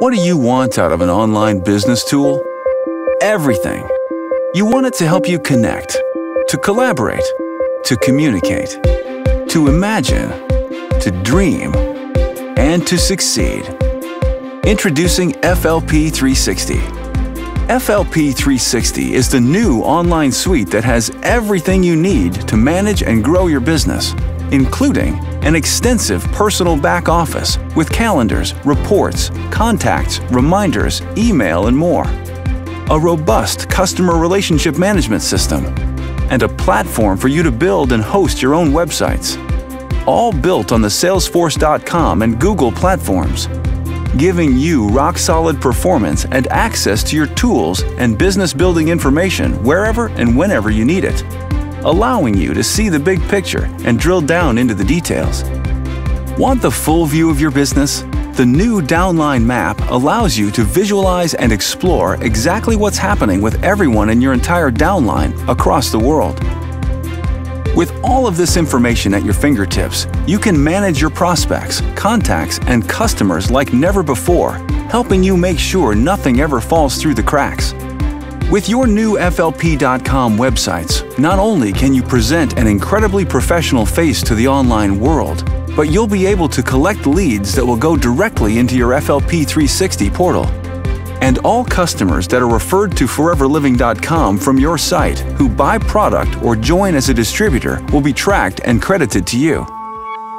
What do you want out of an online business tool? Everything. You want it to help you connect, to collaborate, to communicate, to imagine, to dream, and to succeed. Introducing FLP 360. FLP 360 is the new online suite that has everything you need to manage and grow your business, including an extensive personal back office with calendars, reports, contacts, reminders, email, and more. A robust customer relationship management system, and a platform for you to build and host your own websites. All built on the Salesforce.com and Google platforms, giving you rock solid performance and access to your tools and business building information wherever and whenever you need it allowing you to see the big picture and drill down into the details. Want the full view of your business? The new Downline map allows you to visualize and explore exactly what's happening with everyone in your entire downline across the world. With all of this information at your fingertips, you can manage your prospects, contacts, and customers like never before, helping you make sure nothing ever falls through the cracks. With your new FLP.com websites, not only can you present an incredibly professional face to the online world, but you'll be able to collect leads that will go directly into your FLP 360 portal. And all customers that are referred to ForeverLiving.com from your site who buy product or join as a distributor will be tracked and credited to you.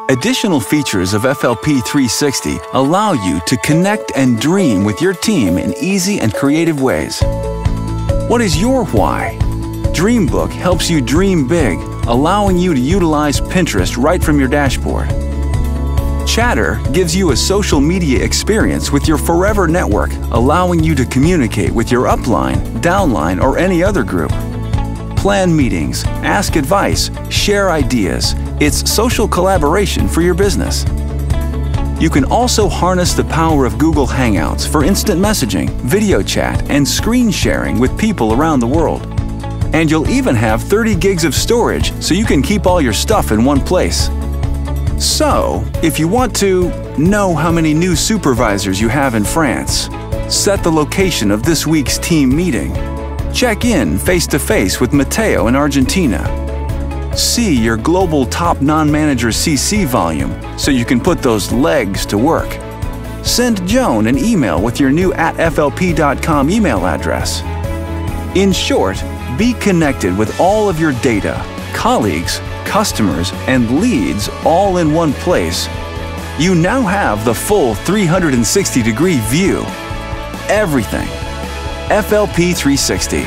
Additional features of FLP 360 allow you to connect and dream with your team in easy and creative ways. What is your why? Dreambook helps you dream big, allowing you to utilize Pinterest right from your dashboard. Chatter gives you a social media experience with your Forever network, allowing you to communicate with your upline, downline, or any other group. Plan meetings, ask advice, share ideas. It's social collaboration for your business. You can also harness the power of Google Hangouts for instant messaging, video chat, and screen sharing with people around the world. And you'll even have 30 gigs of storage so you can keep all your stuff in one place. So, if you want to know how many new supervisors you have in France, set the location of this week's team meeting, check in face to face with Matteo in Argentina, See your global top non-manager CC volume so you can put those legs to work. Send Joan an email with your new at flp.com email address. In short, be connected with all of your data, colleagues, customers, and leads all in one place. You now have the full 360 degree view. Everything. FLP 360.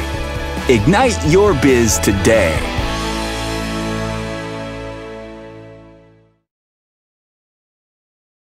Ignite your biz today.